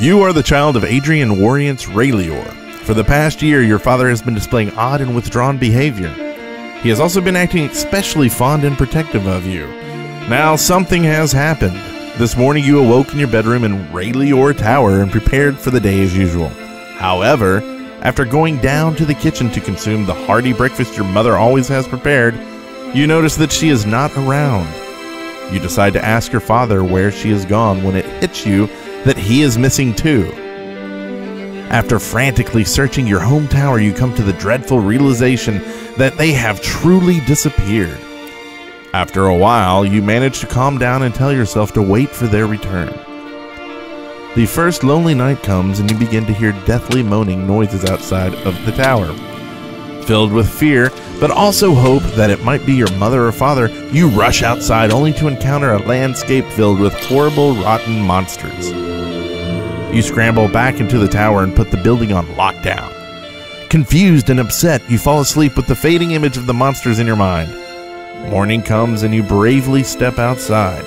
You are the child of Adrian Warriance Raylior. For the past year, your father has been displaying odd and withdrawn behavior. He has also been acting especially fond and protective of you. Now, something has happened. This morning, you awoke in your bedroom in Raylior Tower and prepared for the day as usual. However, after going down to the kitchen to consume the hearty breakfast your mother always has prepared, you notice that she is not around. You decide to ask your father where she has gone when it hits you that he is missing too. After frantically searching your home tower, you come to the dreadful realization that they have truly disappeared. After a while, you manage to calm down and tell yourself to wait for their return. The first lonely night comes and you begin to hear deathly moaning noises outside of the tower. Filled with fear, but also hope that it might be your mother or father, you rush outside only to encounter a landscape filled with horrible, rotten monsters. You scramble back into the tower and put the building on lockdown. Confused and upset, you fall asleep with the fading image of the monsters in your mind. Morning comes and you bravely step outside.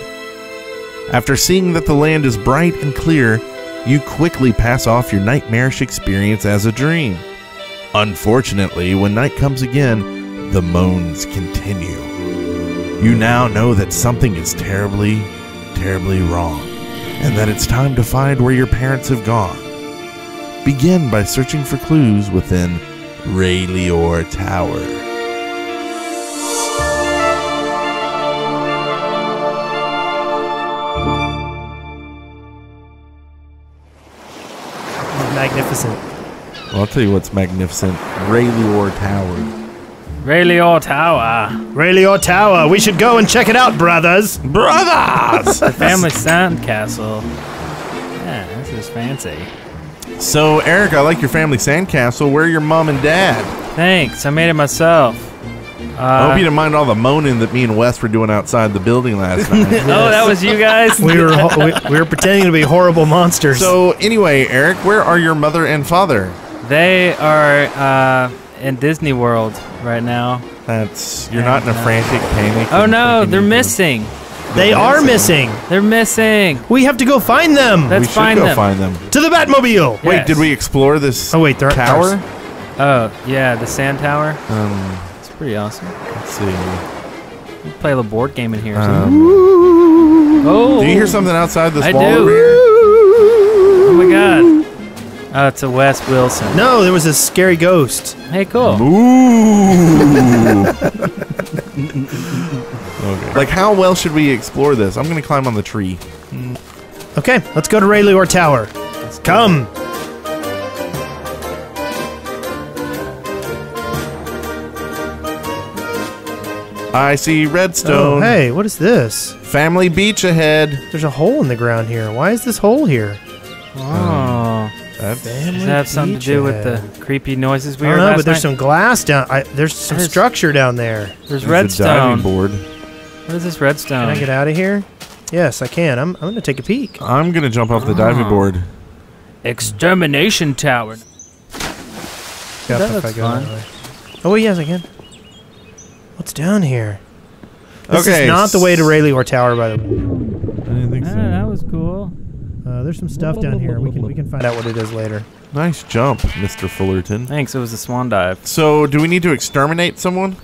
After seeing that the land is bright and clear, you quickly pass off your nightmarish experience as a dream. Unfortunately, when night comes again, the moans continue. You now know that something is terribly, terribly wrong, and that it's time to find where your parents have gone. Begin by searching for clues within Raylior Tower. Magnificent. Well, I'll tell you what's magnificent Raylior Tower. Raylior Tower. Raylior Tower. We should go and check it out, brothers. Brothers! The family Sandcastle. Yeah, this is fancy. so, Eric, I like your family sandcastle. Where are your mom and dad? Thanks, I made it myself. I Uh, hope you didn't mind all the moaning that me and Wes were doing outside the building last night. oh, that was you guys? We were we, we were pretending to be horrible monsters. so, anyway, Eric, where are your mother and father? They are uh, in Disney World right now. That's you're not in a frantic panic. Oh no, they're you can- missing. they are missing. They're missing. We have to go find them Let's we should find go them. find them. to the Batmobile. Wait, did we explore this Oh wait, they're tower? Oh yeah, the Sand Tower. Um, It's pretty awesome. let's see. We play a little board game in here. Um, oh, do you hear something outside this I wall do. over here? Oh my god. Uh, oh, it's a Wes Wilson. No, there was a scary ghost. Hey, cool. Ooh. okay. Like, how well should we explore this? I'm gonna climb on the tree. Hmm. Okay, let's go to Raylior Tower. Come. I see Oh, redstone. hey, what is this? Family beach ahead. There's a hole in the ground here. Why is this hole here? Oh, That's does that have something to do with the creepy noises we I heard don't know, last but there's night? some glass down. I, there's some There's- structure down there. There's there's a redstone. diving board. What is this redstone? Can I get out of here? Yes, I can. I'm, I'm gonna take a peek. I'm gonna jump off the diving Ah. board. Extermination tower. Yep, That if I looks go fun. that way. Oh, wait, yes, I can. What's down here? This Okay, is not the way to s- Rayleigh Tower, by the way. I didn't think Ah, so. that was cool. Uh, there's some stuff down here. We can we can find out what it is later. Nice jump, Mr. Fullerton. Thanks. It was a swan dive. So, do we need to exterminate someone?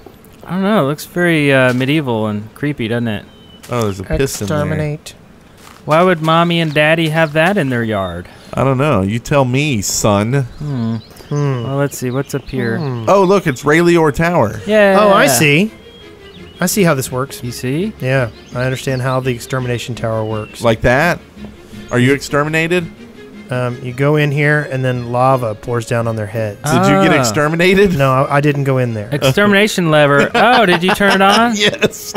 I don't know. It looks very uh, medieval and creepy, doesn't it? Oh, there's a piston there. Exterminate. Why would mommy and daddy have that in their yard? I don't know. You tell me, son. Hmm. Hmm. Well, let's see. What's up here? Hmm. Oh, look, it's Raylior Tower. Yeah. Oh, I see. I see how this works. You see? Yeah, I understand how the extermination tower works. Like that? Are you exterminated? um, you go in here, and then lava pours down on their heads. Did you get Ah. exterminated? no, I, I didn't go in there. Extermination lever. Oh, did you turn it on? Yes.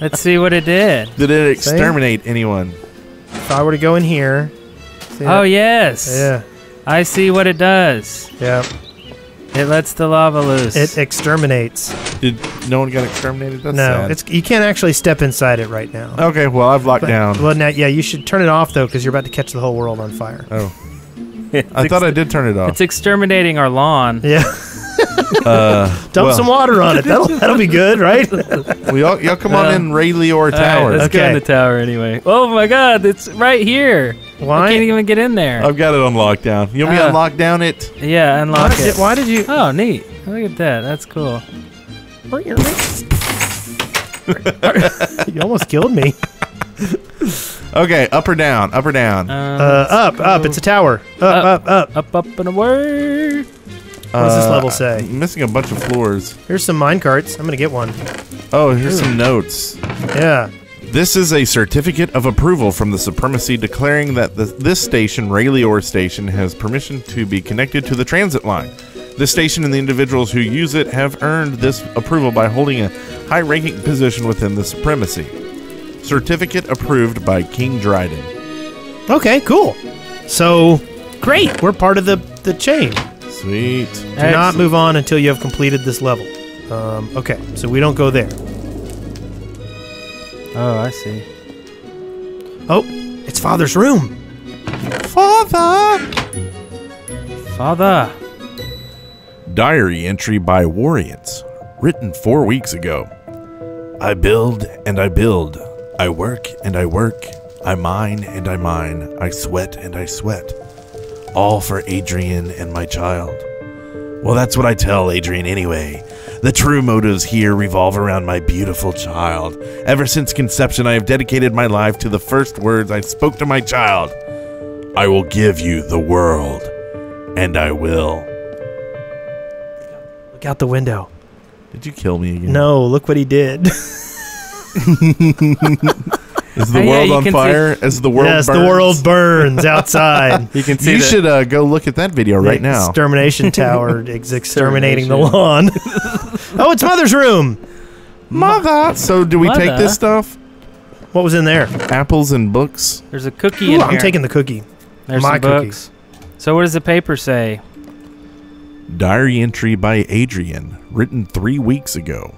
Let's see what it did. Did it exterminate anyone? If I were to go in here. see Oh, that? yes. Yeah, I see what it does. yeah. It lets the lava loose. It exterminates. Did no one got exterminated? That's no, sad. it's you can't actually step inside it right now. okay. Well, I've locked But- down. Well, now, yeah, you should turn it off though, because you're about to catch the whole world on fire. oh, It's I thought I did turn it off. It's exterminating our lawn. Yeah. Uh, Dump well, some water on it. That'll that'll be good, right? well, y'all, y'all come on Uh, in Raylior All right, Tower. let's go in the tower anyway. Oh my God, it's right here. I can't even get in there. I've got it on lockdown. You want me Ah. to lock down it? yeah, Why unlock did, it. why did you? Oh, neat. Look at that. That's cool. you almost killed me. Okay, up or down? Up or down? Um, Uh, up, up. It's a tower. Up, up, up. up, up, and away. What does this Uh, level say? I'm missing a bunch of floors. Here's some mine carts. I'm gonna get one. Oh, here's some notes. Yeah. This is a certificate of approval from the Supremacy declaring that the, this station, Rayleigh Station, has permission to be connected to the transit line. This station and the individuals who use it have earned this approval by holding a high ranking position within the Supremacy. Certificate approved by King Dryden. Okay. Cool. So, great. We're part of the the chain. Sweet. Do not move on until you have completed this level. Um, okay. So we don't go there. Oh, I see. Oh, it's Father's room. Father! Father. Diary entry by Warriors, written four weeks ago. I build and I build. I work and I work. I mine and I mine. I sweat and I sweat. All for Adrian and my child. Well, that's what I tell Adrian anyway. The true motives here revolve around my beautiful child. Ever since conception, I have dedicated my life to the first words I spoke to my child I will give you the world, and I will. Look out the window. Did you kill me again? No, look what he did. Is the Oh, yeah, world on can see- fire? As the world yes, burns? the world burns outside. You can see You the- should uh, go look at that video right now. Extermination tower is exterminating the lawn. oh, it's Mother's room. Mother. So do we take this stuff? What was in there? Apples and books. There's a cookie Ooh, in I'm here. taking the cookie. There's my some books. So what does the paper say? Diary entry by Adrian, written three weeks ago.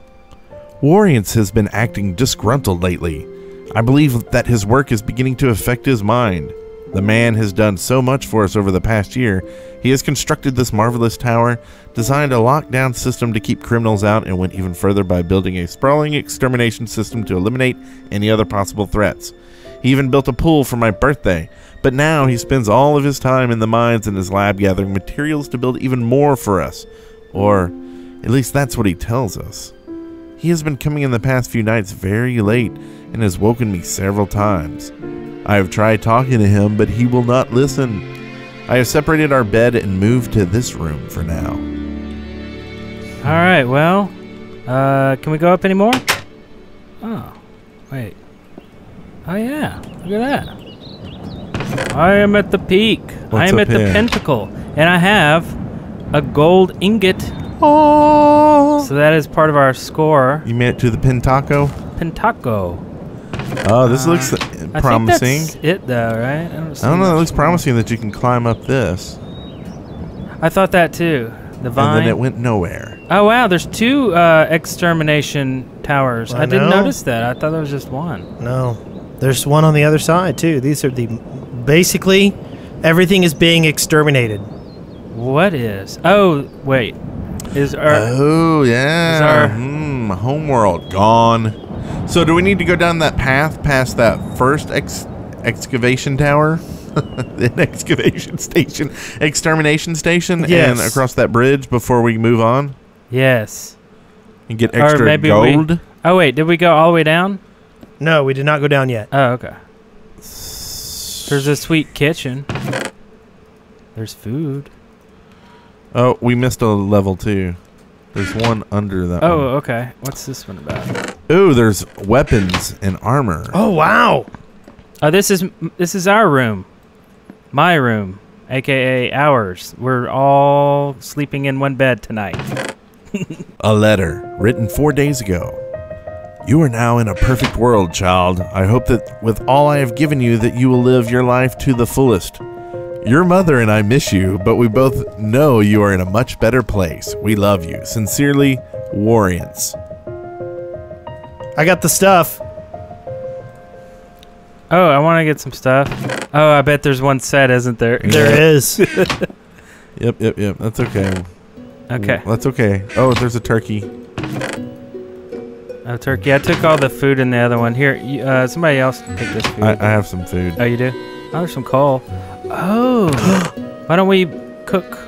Warriors has been acting disgruntled lately. I believe that his work is beginning to affect his mind. The man has done so much for us over the past year. He has constructed this marvelous tower, designed a lockdown system to keep criminals out, and went even further by building a sprawling extermination system to eliminate any other possible threats. He even built a pool for my birthday, but now he spends all of his time in the mines and his lab gathering materials to build even more for us. Or, at least that's what he tells us. He has been coming in the past few nights very late and has woken me several times. I have tried talking to him, but he will not listen. I have separated our bed and moved to this room for now. All right. Well, uh, can we go up anymore? Oh, wait. Oh yeah. Look at that. I am at the peak. I am at the pentacle. and I have a gold ingot. Oh! So that is part of our score. You made it to the Pentaco? Pentaco. Oh, this Uh, looks uh, I promising. think that's it, though, right? I don't, see I don't know. It looks more. promising that you can climb up this, I thought that too. The vine. and then it went nowhere. oh wow, there's two uh, extermination towers. I, I didn't know. notice that. I thought there was just one. No, there's one on the other side too. These are the basically everything is being exterminated. What is? Oh wait, is our Oh yeah. Is our- Hmm, homeworld gone. So do we need to go down that path past that first ex- excavation tower? An excavation station, extermination station, Yes. and across that bridge before we move on yes? and get Or extra maybe we- gold. Oh wait, did we go all the way down? No, we did not go down yet. Oh okay. There's a sweet kitchen. There's food. Oh, we missed a level too. There's one under that. Oh one. okay. What's this one about? Ooh, there's weapons and armor. Oh wow! Oh, this is this is our room, my room, aka ours. We're all sleeping in one bed tonight. A letter written four days ago. You are now in a perfect world, child. I hope that with all I have given you that you will live your life to the fullest. Your mother and I miss you, but we both know you are in a much better place. We love you. Sincerely, Warriors. I got the stuff. Oh, I want to get some stuff. Oh, I bet there's one set, isn't there? There is. Yep, yep, yep. That's okay. Okay. That's okay. Oh, there's a turkey. A turkey. I took all the food in the other one. Here, you, uh, somebody else take this food. I, I have some food. oh, you do? Oh, there's some coal. Oh. Why don't we cook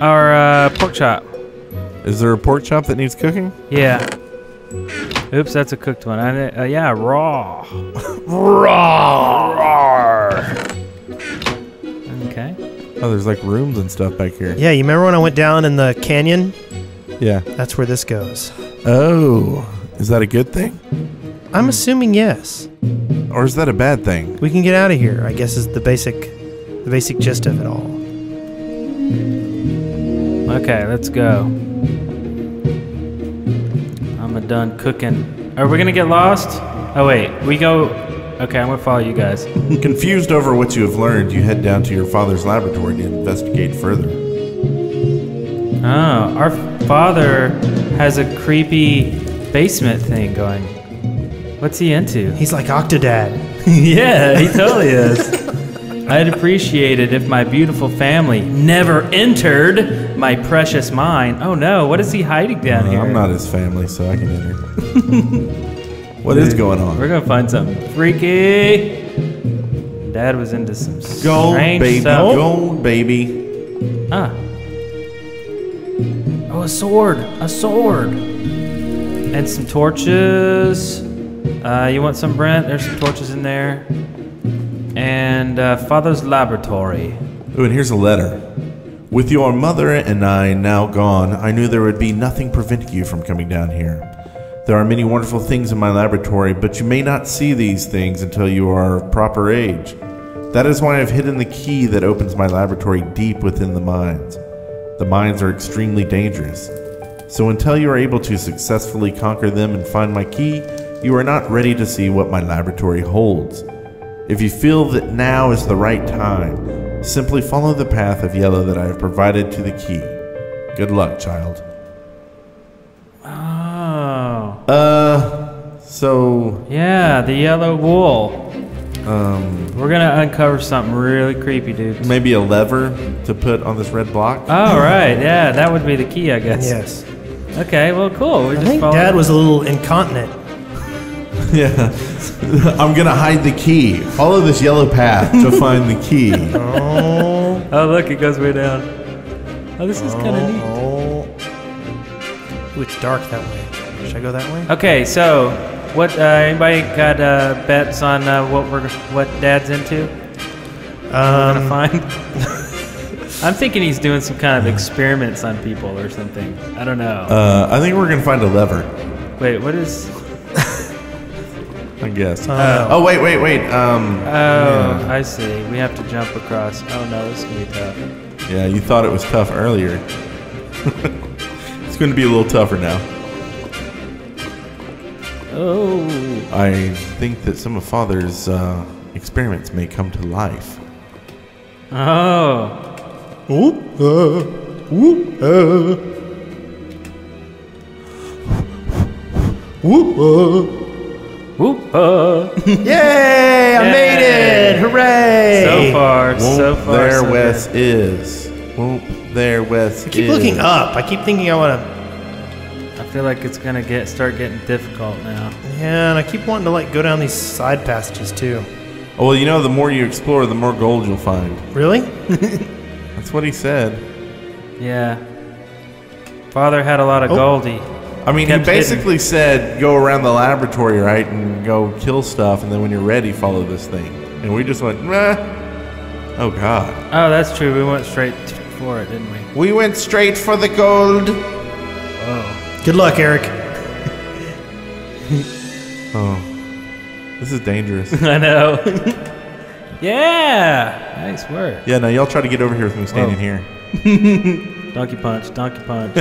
our uh, pork chop? Is there a pork chop that needs cooking? Yeah. Oops, that's a cooked one. I, uh, yeah, raw. Okay. Oh, there's like rooms and stuff back here. Yeah, you remember when I went down in the canyon? Yeah. That's where this goes. Oh, is that a good thing? I'm assuming yes. Or is that a bad thing? We can get out of here. I guess is the basic, the basic gist of it all. Okay, let's go. I'm a done cooking. Are we gonna get lost? Oh wait, we go. Okay, I'm gonna follow you guys. Confused over what you have learned, you head down to your father's laboratory to investigate further. Oh, our father has a creepy basement thing going. What's he into? He's like Octodad. yeah, he totally is. I'd appreciate it if my beautiful family never entered my precious mine. Oh no, what is he hiding down Uh, here? I'm not his family, so I can enter. what is going on? We're gonna find something freaky. Dad was into some Gold, strange baby. stuff. Gold, baby. Ah. Oh, a sword. A sword. And some torches. Uh, you want some, Brent? There's some torches in there. And uh, Father's laboratory. Oh, and here's a letter. With your mother and I now gone, I knew there would be nothing preventing you from coming down here. There are many wonderful things in my laboratory, but you may not see these things until you are of proper age. That is why I've hidden the key that opens my laboratory deep within the mines. The mines are extremely dangerous. So until you are able to successfully conquer them and find my key, you are not ready to see what my laboratory holds. If you feel that now is the right time, simply follow the path of yellow that I have provided to the key. Good luck, child. Oh. Uh, so, Yeah, the yellow wool. um, We're gonna uncover something really creepy, dude. maybe a lever to put on this red block? Oh, right. Yeah, that would be the key, I guess. Yes. Okay, well, cool. We I just think follow- Dad was a little incontinent. yeah. I'm gonna hide the key. Follow this yellow path to find the key. Oh. Oh, look, it goes way down. Oh, this is kind of neat. oh. Ooh, it's dark that way. Should I go that way? Okay, so what? Uh, anybody got uh, bets on uh, what we're what Dad's into? Gonna Um, find. I'm thinking he's doing some kind of experiments on people or something. I don't know. Uh, I think we're gonna find a lever. Wait, what is? I guess. Uh, oh wait, wait, wait. Um. Oh, yeah. I see. We have to jump across. Oh no, this is gonna be tough. Yeah, you thought it was tough earlier. it's going to be a little tougher now. Oh. I think that some of Father's uh, experiments may come to life. Oh. Whoop, uh, whoop, uh. Whoop, uh. Whoop. Uh. Yay! I made it! Hooray! So far, so far. there so Wes good. is. Whoop, there Wes I keep is. looking up. I keep thinking I want to. I feel like it's gonna get start getting difficult now. Yeah, and I keep wanting to like go down these side passages too. Oh, well, you know, the more you explore, the more gold you'll find. Really? That's what he said. Yeah. Father had a lot of Oh. Goldie. I mean, he Kept hidden. basically said go around the laboratory, right, and go kill stuff, and then when you're ready, follow this thing. And we just went, meh. Oh, God. Oh, that's true. We went straight for it, didn't we? We went straight for the gold. Whoa. Good luck, Eric. Oh, this is dangerous. I know. yeah. Nice work. yeah, now y'all try to get over here with me standing Whoa. here. Donkey punch. Donkey punch.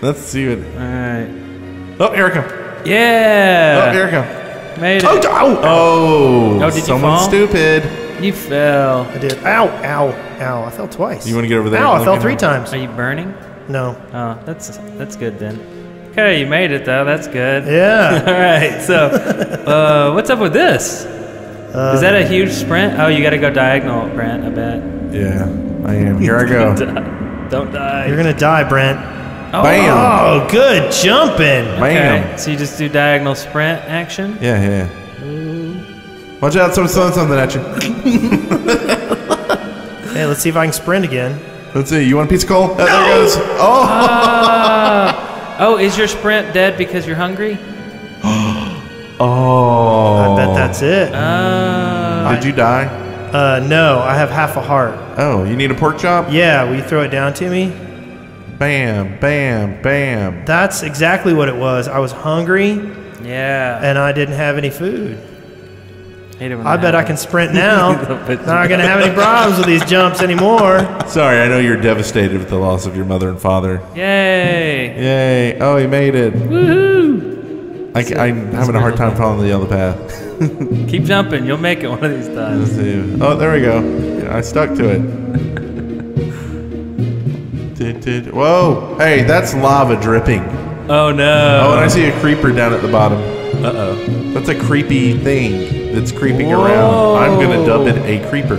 Let's see what. All right. Oh, Erica. Yeah. oh, Erica. Made it. Oh, oh, oh. Oh, did you fall? stupid. You fell. I did. Ow! Ow! Ow! I fell twice. You want to get over there? Ow! I fell three at times. Are you burning? No. Oh, that's that's good then. Okay, you made it though. That's good. Yeah. All right. So, uh, what's up with this? Is that a huge sprint? Oh, you got to go diagonal, Brent. I bet. Yeah, I am. Here I go. Don't die. You're gonna die, Brent. Oh, Bam. Oh, good jumping. Bam. Okay, so you just do diagonal sprint action. Yeah, yeah. Watch out! Someone's throwing something at you. Hey, let's see if I can sprint again. Let's see. You want a piece of coal? Uh, There it goes. Oh. Ah. oh, is your sprint dead because you're hungry? Oh. I bet that's it. Uh, Did you die? Uh, no, I have half a heart. Oh, you need a pork chop? Yeah, will you throw it down to me? Bam, bam, bam. That's exactly what it was. I was hungry yeah. and I didn't have any food. Hate it when I that bet I can sprint now. Not gonna have any problems with these jumps anymore. Sorry, I know you're devastated with the loss of your mother and father. Yay! Yay! Oh, he made it. Woohoo! I, am having a hard time following the yellow path. Keep jumping. You'll make it one of these times. Let's see. Oh, there we go. I stuck to it. Did. Whoa! Hey, that's lava dripping. Oh no! Oh, and I see a creeper down at the bottom. Uh oh. That's a creepy thing that's creeping Whoa. around. I'm gonna dub it a creeper.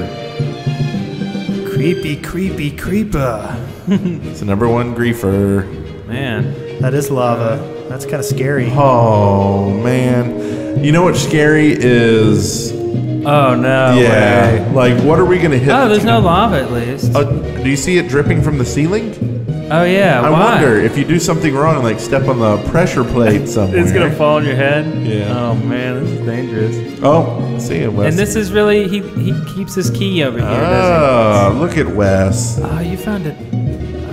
Creepy, creepy, creeper. It's the number one griefer. Man. That is lava. That's kind of scary. Oh man. You know what's scary is Oh no! yeah. way. Like what are we gonna hit? Oh, there's no lava at least. Uh, do you see it dripping from the ceiling? Oh yeah. I why? wonder if you do something wrong, like step on the pressure plate somewhere. It's gonna fall on your head. Yeah. Oh man, this is dangerous. Oh, see it, Wes. And this is really he he keeps his key over here, Oh, look at Wes. doesn't he? Oh, you found it.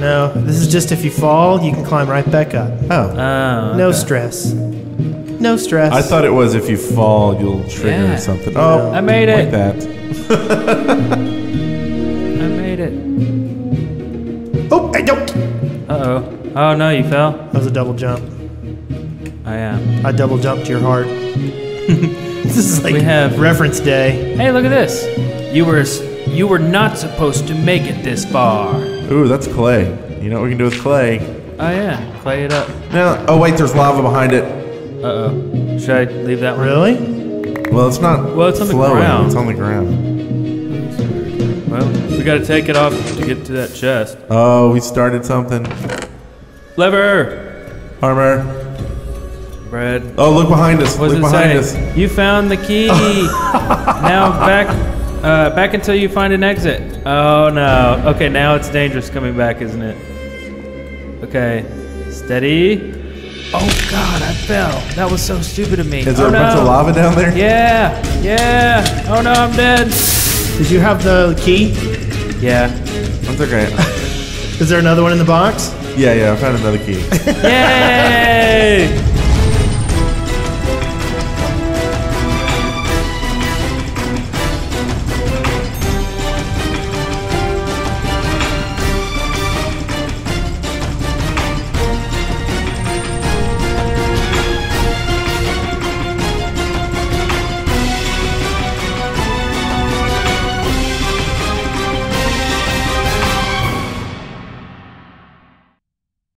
No, this is just if you fall, you can climb right back up. Oh, Oh. No okay. stress. No stress. I thought it was if you fall, you'll trigger Yeah. something. Oh, I made like it. that. I made it. Oh, I don't. Uh oh. Oh no, you fell. That was a double jump. I am. I double jumped your heart. this is like We have- reference day. Hey, look at this. You were you were not supposed to make it this far. Ooh, that's clay. You know what we can do with clay? Oh yeah. Clay it up. No. Oh wait, there's lava behind it. Uh oh. Should I leave that one? Really? Well, it's not. Well, it's on the ground. It's on the ground. Well, we gotta take it off to get to that chest. Oh, we started something. Lever. Armor. Bread. Oh, look behind us. What look behind say? us. You found the key. now back, uh, back until you find an exit. Oh no. Okay, now it's dangerous coming back, isn't it? Okay, steady. Oh God, I fell. That was so stupid of me. Is there oh, a bunch of lava down there? Yeah, yeah. Oh no, I'm dead. Did you have the key? Yeah. That's okay. Is there another one in the box? Yeah, yeah. I found another key. Yay!